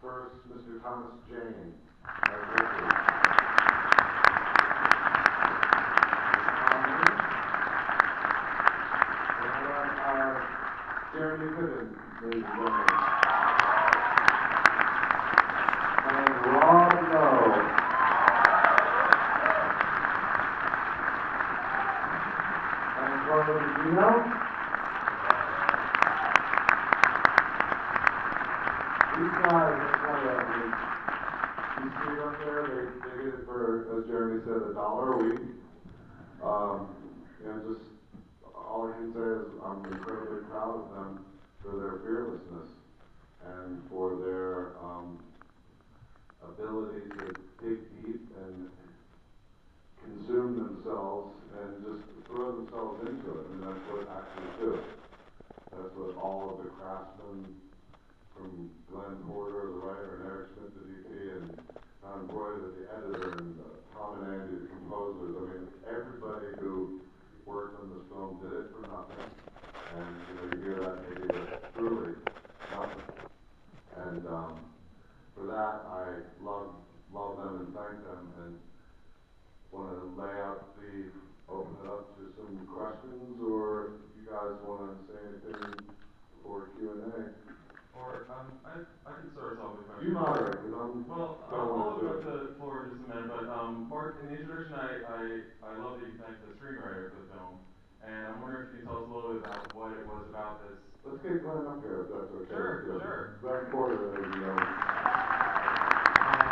First, Mr. Thomas Jane. Jeremy Goodin, ladies and gentlemen. These guys, why, I mean, these three up there, they, they get it for, as Jeremy said, a dollar a week. Um, and just, all I can say is I'm incredibly proud of them for their fearlessness and for their, um, ability to dig deep and consume themselves and just throw themselves into it, and that's what actors do. That's what all of the craftsmen, from Glenn Porter, the writer, and Eric Schmidt, the DP, and Don Broida, the editor, and uh, Tom and Andy, the composers, I mean, everybody who worked on this film did it for nothing. And, you know, you hear that maybe, but truly, nothing. And, um, for that, I love, love them and thank them, and want to lay out the, open it up to some questions, or if you guys want to say anything for Q and A. Or, um, I, I can start us off with a question. You moderate, because I'm, Well, Don't I'll, wanna I'll do open up it. the floor in just a minute, but, um, Mark, in the introduction, I, I, I love that you thanked the screenwriter for the film. And I'm wondering if you can tell us a little bit about what it was about this. let's get Glenn up here, if that's okay. Sure, Yeah. sure. Glenn Porter, as you know, Um,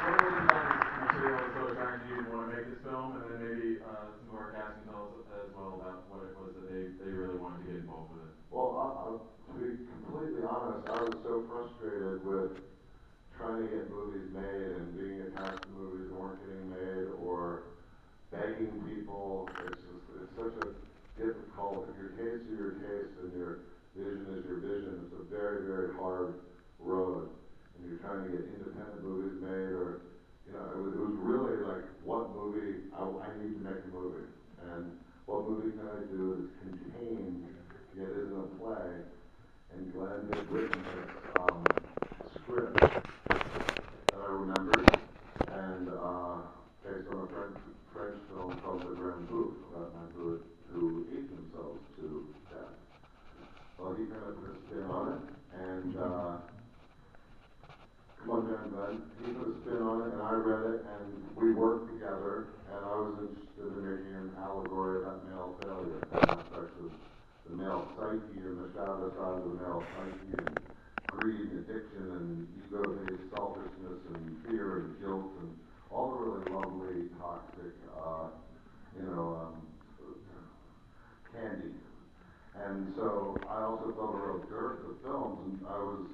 what was it about this material that so attracted you to want to make this film? And then maybe, uh, some of our cast can tell us as well about what it was that they, they really wanted to get involved with it. Well, I, I, to be completely honest, I was so frustrated with trying to get movies made and being attached to movies that weren't getting made or begging people. It's just, it's such a difficult, if your taste is your taste and your vision is your vision, it's a very, very hard road. And you're trying to get independent movies made or, you know, it was, it was really like, what movie, I, I need to make a movie. And what movie can I do that's contained, yet isn't a play? And Glenn had written this, um, script remembered, and, uh, based on a French, French film called The Grand Bouffe, about men who, who eat themselves to death. Well, he kind of put a spin on it, and, uh, on, John Glenn, he put a spin on it, and I read it, and we worked together, and I was interested in making an allegory about male failure, and aspects of the male psyche and the shadow side of the male psyche, and greed, and addiction, and ego-based selfishness, and fear, and guilt, and all the really lovely, toxic, uh, you know, um, candy. And so I also felt a real of films, and I was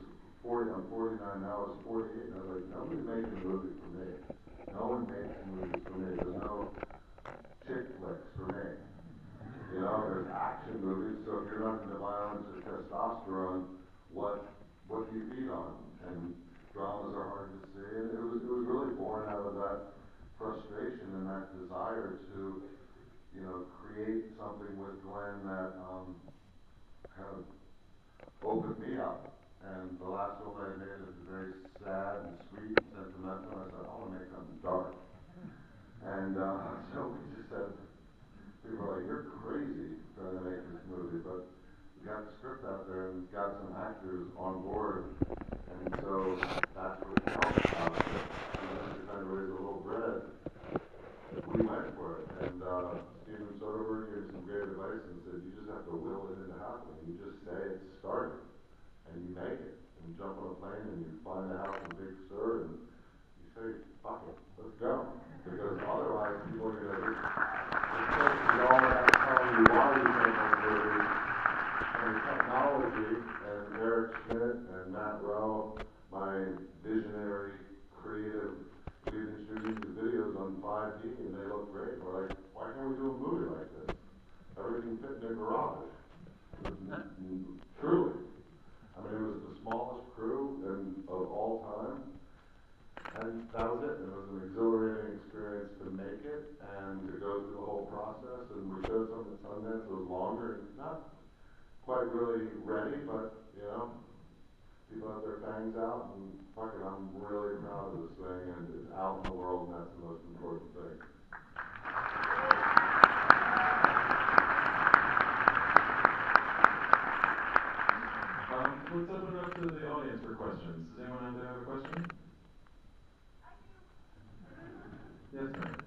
forty, I'm forty-nine now, I was forty-eight, and I was like, nobody's making a movie for me. No one makes movies for me, there's no chick flicks for me. You know, there's action movies, so if you're not into violence or testosterone, what, what do you feed on? And dramas are hard to see, and it was, it was really born out of that frustration and that desire to, you know, create something with Glenn that, um, kind of opened me up. And the last film I made is very sad and sweet and sentimental, I said, I wanna make something dark. And, uh, so we just said, people were like, you're crazy trying to make this movie, but got the script out there and got some actors on board, and so that's what it felt about. You know, to kind of raise a little bread, we went for it, and, uh, Steven Soderbergh gave me some great advice and said, you just have to will it into happening, you just say it's starting, and you make it, and you jump on a plane and you find a house in Big Sur, and you say, fuck it, let's go, because otherwise people are gonna, especially all that telling you why you can't make movies, and the technology, and Eric Schmidt and Matt Rowe, my visionary, creative, we've been shooting these videos on five D and they look great, we're like, why can't we do a movie like this? Everything fit in a garage. Truly. I mean, it was the smallest crew and of all time, and that was it. It was an exhilarating experience to make it and to go through the whole process. And we showed something at Sundance that was longer and not quite really ready, but you know, people have their fangs out and fuck it, I'm really proud of this thing and it's out in the world and that's the most important thing. Um, let's open it up to the audience for questions. Does anyone out there have a question? Yes, ma'am.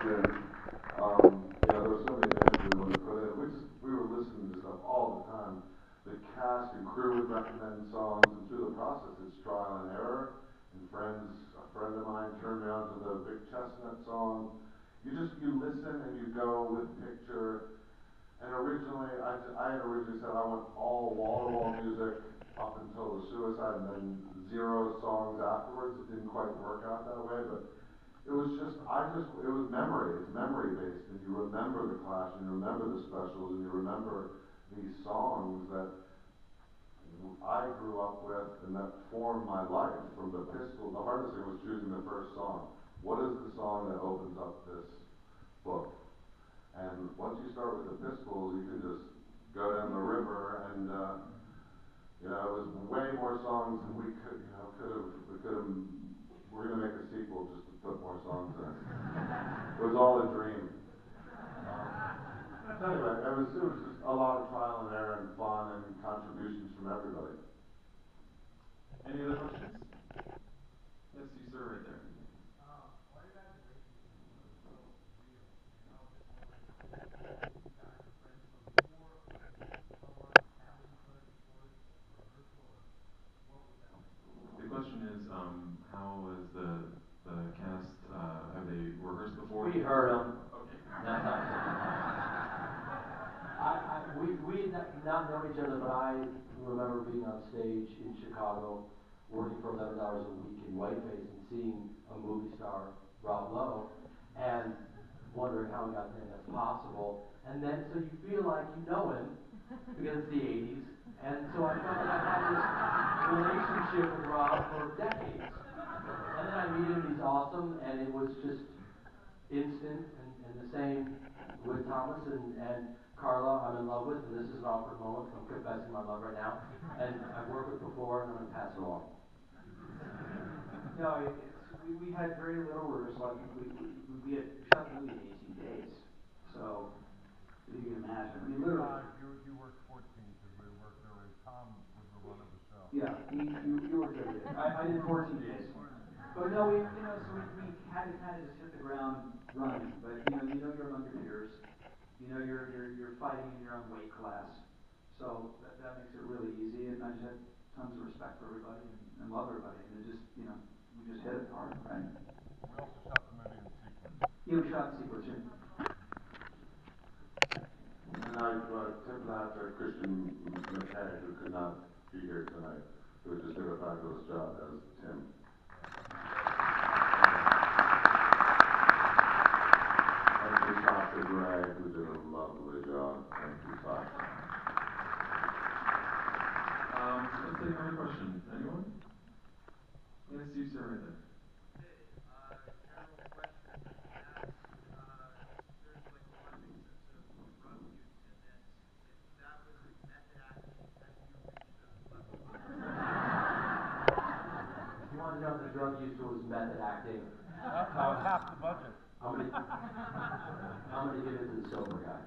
Question, um, you know, there were so many bands we wanted to put in, we just, we were listening to stuff all the time. The cast and crew would recommend songs, and through the process, it's trial and error. And friends, a friend of mine turned me on to the Big Chestnut song. You just, you listen and you go with picture. And originally, I, I had originally said I want all wall-to-wall music up until the suicide and then zero songs afterwards. It didn't quite work out that way, but it was just, I just, it was memory, it's memory based, and you remember the Clash, and you remember the specials, and you remember these songs that I grew up with and that formed my life from the Pistols. The hardest thing was choosing the first song. What is the song that opens up this book? And once you start with the Pistols, you can just go down the river and, uh, you know, it was way more songs than we could, you know, could have, we could have, we're gonna make a sequel just to put more songs in. It was all a dream. Um, Anyway, it was, it was just a lot of trial and error and fun and contributions from everybody. Any other questions? Yes, you sir, right there. The question is, um, how was the, the cast, uh, have they rehearsed before? We heard 'em. Okay. I, I, we, we had not, not known each other, but I remember being on stage in Chicago, working for eleven dollars a week in whiteface and seeing a movie star, Rob Lowe, and wondering how he got there, that's possible. And then, so you feel like you know him, because it's the eighties, and so I felt like I had this relationship with Rob for decades. And then I meet him, he's awesome, and it was just instant, and, and the same with Thomas and, and Carla, I'm in love with, and this is an awkward moment, 'cause I'm confessing my love right now. And I've worked with before, and I'm gonna pass it along. No, it, it's, we, we had very little rehearsal, I think we, we, we had shot the movie in eighteen days, so, if you can imagine, I mean, literally. Todd, you, you worked fourteen, cause we worked early, Tom was the one of the show. Yeah, you, you, you were good I, I did fourteen days. But no, we, you know, so we, we had to kind of just hit the ground running, but, you know, you know you're among your peers, you know you're, you're, you're fighting in your own weight class, so that, that makes it really easy, and I just had tons of respect for everybody and, and love everybody, and it just, you know, we just hit it hard, right? We also shot the movie in sequence. You know, shot sequence, yeah. And I, uh, tip that to Christian McKay, who could not be here tonight, who just did a fabulous job as Tim. And to Sasha Grey, who did a lovely job, thank you, Sasha. Um, let's take another question. Anyone? Yes, you sir, right there. You wanna know if the drug use was method acting, That, that was half the budget. I'm gonna, I'm gonna give it to the sober guy.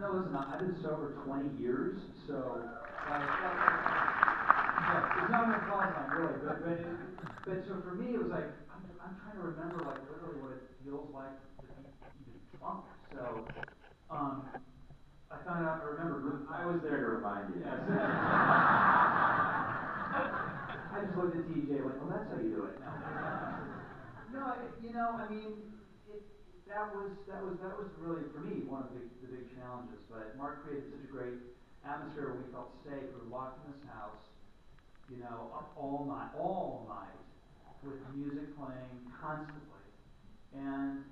No, listen, I- I've been sober twenty years, so, like, yeah, it's not applause line, really, but, but, it, but so for me, it was like, I'm, I'm trying to remember like literally what it feels like to be even drunk, so, um, I found out, I remember, I was there to remind you. Just looked TJ, went, oh, that's how you do it. No, I, you know, I mean, it, that was, that was, that was really, for me, one of the the big challenges, but Mark created such a great atmosphere where we felt safe, we were locked in this house, you know, up all night, all night, with music playing constantly, and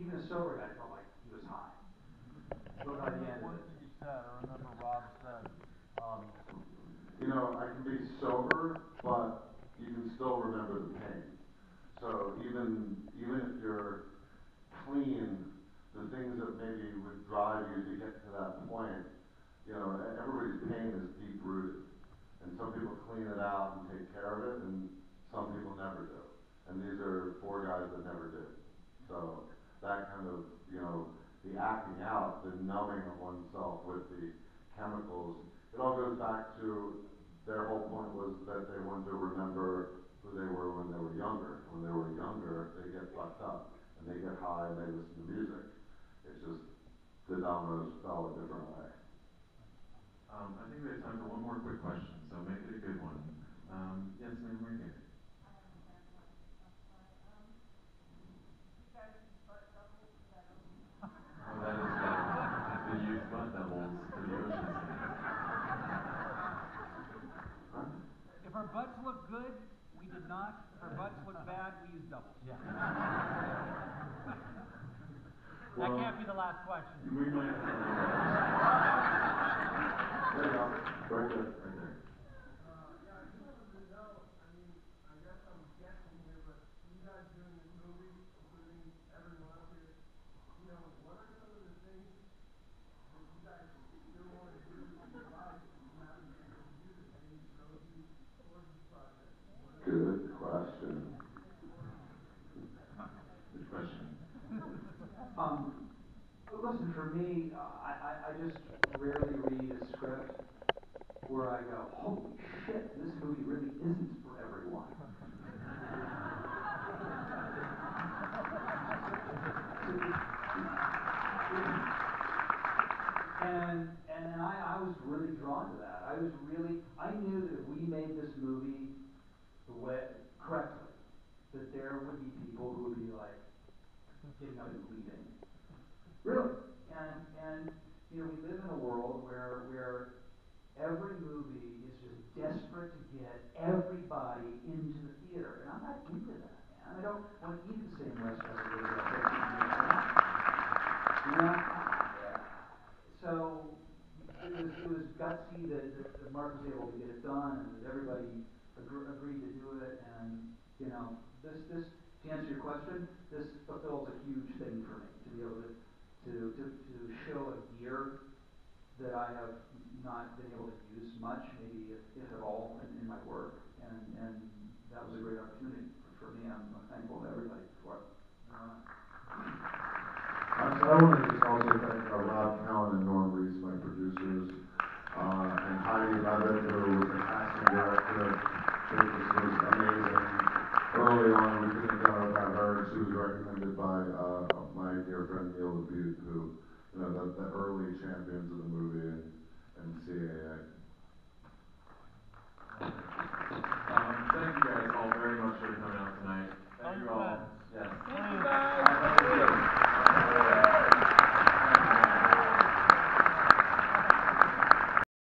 even a sober guy felt like he was high. But by the end of One it, thing you said, I remember Rob said, um, You know, I can be sober, but you can still remember the pain. So even, even if you're clean, the things that maybe would drive you to get to that point, you know, everybody's pain is deep rooted. And some people clean it out and take care of it, and some people never do. And these are four guys that never did. So that kind of, you know, the acting out, the numbing of oneself with the chemicals, it all goes back to their whole point was that they wanted to remember who they were when they were younger. When they were younger, they get fucked up, and they get high, and they listen to music. It's just, the dominoes fell a different way. Um, I think we have time for one more quick question, so make it a good one. Um, yes, ma'am, right here. Oh, that is the, the youth butt doubles for the ocean scene. If our butts look good, we did not. If our butts look bad, we used doubles. Yeah. That Well- can't be the last question. We might have time There you go, right there. for right there. Uh, yeah, I just wanted to know, I mean, I guess I'm guessing here, but you guys doing this movie, including everyone up here, you know, what are some of the things that you guys still wanna do in your life that you haven't been able to do that maybe drove you towards this project? What are- Good question. Good question. Um, listen, for me, I, I, I just rarely read a script where I go, holy shit, this movie really isn't for everyone. And, and I, I was really drawn to that. I was really, I knew that if we made this movie the way, correctly, that there would be people who would be like, getting up and leaving. Really? And, and, you know, we live in a world where, where every movie is just desperate to get everybody into the theater. And I'm not into that, man. I don't want to eat the same restaurant. You know? So, it was, it was gutsy that, that Mark was able to get it done and that everybody agreed to do it. And, you know, this, this, to answer your question, this fulfills a huge thing for me, to be able to, to, to, to show a gear that I have not been able to use much, maybe if, if at all, in, in my work. And, and that was a great opportunity for, for me. I'm thankful to everybody for it. Uh, so I want to just also thank uh, Rob Cowan and Norm Reiss, my producers, uh, and Heidi Levitt, who